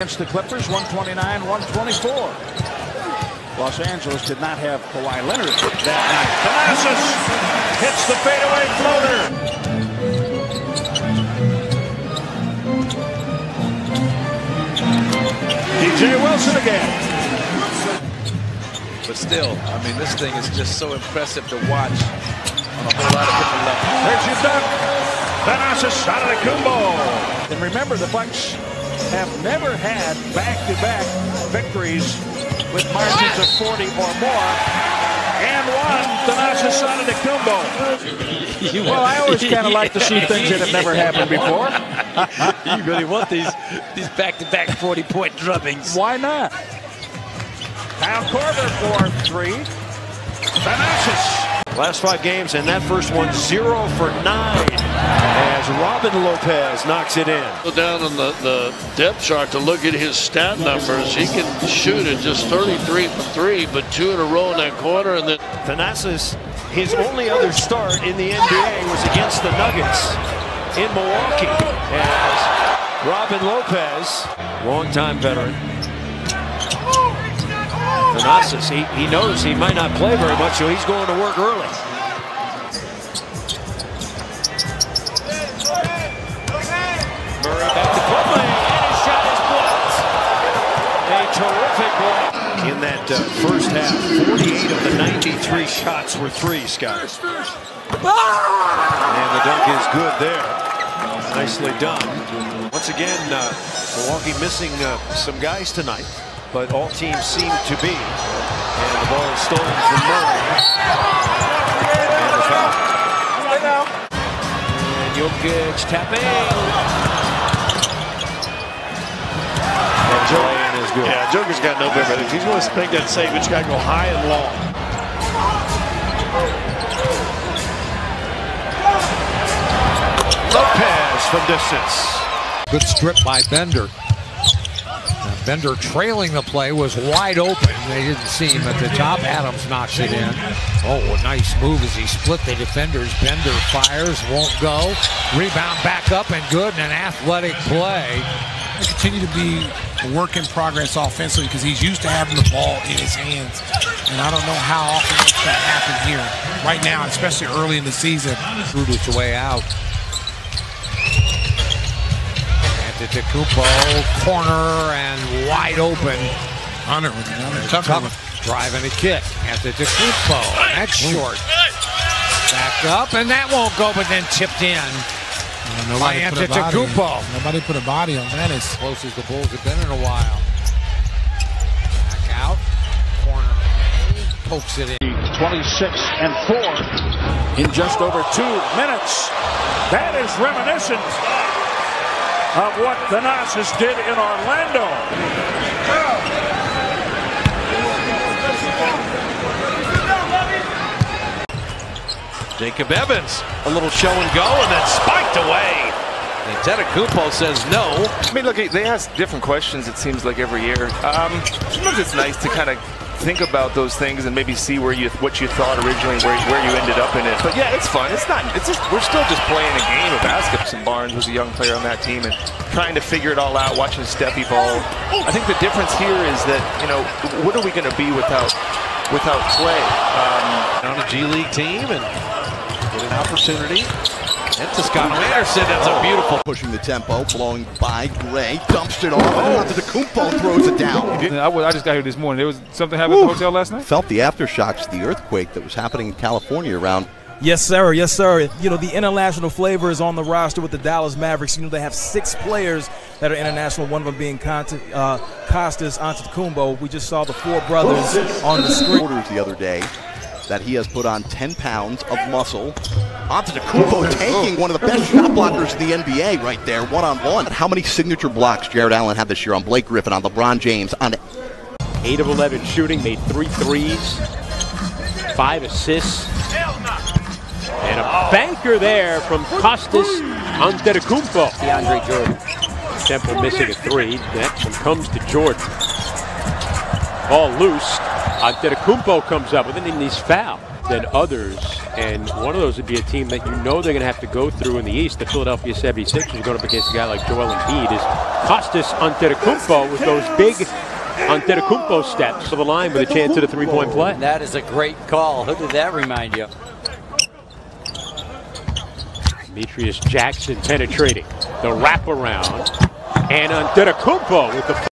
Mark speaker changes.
Speaker 1: against the Clippers, 129-124. Los Angeles did not have Kawhi Leonard that night. Thanasis hits the fadeaway floater. DJ Wilson again.
Speaker 2: But still, I mean, this thing is just so impressive to watch on a whole lot of different levels.
Speaker 1: There's your dunk. Thanasis Antetokounmpo. And remember, the Bucks have never had back-to-back victories with margins of 40 or more. And one, Thanasis Antetokounmpo. Well, I always kind of like to see things that have never happened before.
Speaker 2: you really want these these back-to-back 40-point drubbings.
Speaker 1: Why not? Kyle Korver for three. Thanasis.
Speaker 3: Last five games, and that first one zero for nine as Robin Lopez knocks it in.
Speaker 4: Go down on the, the depth chart to look at his stat numbers. He can shoot at just 33 for three, but two in a row in that quarter. And then
Speaker 3: Thanasis, his only other start in the NBA was against the Nuggets in Milwaukee as Robin Lopez, longtime veteran. Thanasis, he, he knows he might not play very much, so he's going to work early. Murray back to and his shot is blocked. A terrific block in that uh, first half. 48 of the 93 shots were three, Scott. And the dunk is good there. Nicely done. Once again, uh, Milwaukee missing uh, some guys tonight, but all teams seem to be. And the ball is stolen from Murray. And the foul. And Jokic tapping. And Joanne is good.
Speaker 4: yeah, Joker's got no better. If he's going to make that save, it's got to go high and long.
Speaker 3: Lopez from distance.
Speaker 5: Good strip by Bender. Bender trailing the play was wide open. They didn't see him at the top. Adams knocks it in. Oh, a nice move as he split the defenders. Bender fires, won't go. Rebound back up and good and an athletic play.
Speaker 6: They continue to be a work in progress offensively because he's used to having the ball in his hands. And I don't know how often that's going to happen here right now, especially early in the season.
Speaker 5: Its way out. Antetokounmpo, corner and wide open.
Speaker 6: Hunter with another tough one.
Speaker 5: Driving a kick. Antetokounmpo, that's short. Back up, and that won't go, but then tipped in.
Speaker 6: Uh, nobody
Speaker 5: By
Speaker 6: put, a body,
Speaker 5: Antetokounmpo.
Speaker 6: nobody put a body on that. Is
Speaker 5: as the Bulls have been in a while. Back out. Corner. Pokes it in.
Speaker 1: 26 and 4 in just over two minutes. That is reminiscent of what Thanasis did in Orlando.
Speaker 2: Jacob Evans, a little show and go, and then spiked away. And Antetokounmpo says no.
Speaker 7: I mean, look, they ask different questions, it seems like every year. Um, sometimes it's nice to kind of think about those things and maybe see where you what you thought originally, where, where you ended up in it. But yeah, it's fun. It's not. It's just we're still just playing a game of basketball. And Barnes was a young player on that team and trying to figure it all out, watching Steph evolve. I think the difference here is that you know what are we going to be without without Clay? Um,
Speaker 2: On a G League team and get an opportunity. And to Scott Anderson, that's a beautiful
Speaker 8: pushing the tempo, blowing by Gray, dumps it off, Antetokounmpo throws it down.
Speaker 9: I, was- I just got here this morning. There was something happened at the hotel last night.
Speaker 8: Felt the aftershocks of the earthquake that was happening in California around.
Speaker 10: Yes, sir. Yes, sir. You know, the international flavor is on the roster with the Dallas Mavericks. You know, they have six players that are international, one of them being Conte, uh, Kostas Antetokounmpo. We just saw the four brothers on the screen.
Speaker 8: The other day that he has put on 10 pounds of muscle. Antetokounmpo taking one of the best shot blockers in the NBA right there, one on one. How many signature blocks Jarrett Allen had this year on Blake Griffin, on LeBron James, on
Speaker 11: 8 of 11 shooting, made three threes, five assists, and a banker there from Kostas Antetokounmpo. DeAndre Jordan. Temple missing a three. That one comes to Jordan. Ball loose. Antetokounmpo comes up with it, and he's fouled. Then others And one of those would be a team that you know they're going to have to go through in the East. The Philadelphia 76ers going up against a guy like Joel Embiid is Kostas Antetokounmpo with those big Antetokounmpo steps to the line with a chance at a three-point play.
Speaker 12: That is a great call. Who did that remind you?
Speaker 11: Demetrius Jackson penetrating the wraparound. And Antetokounmpo with the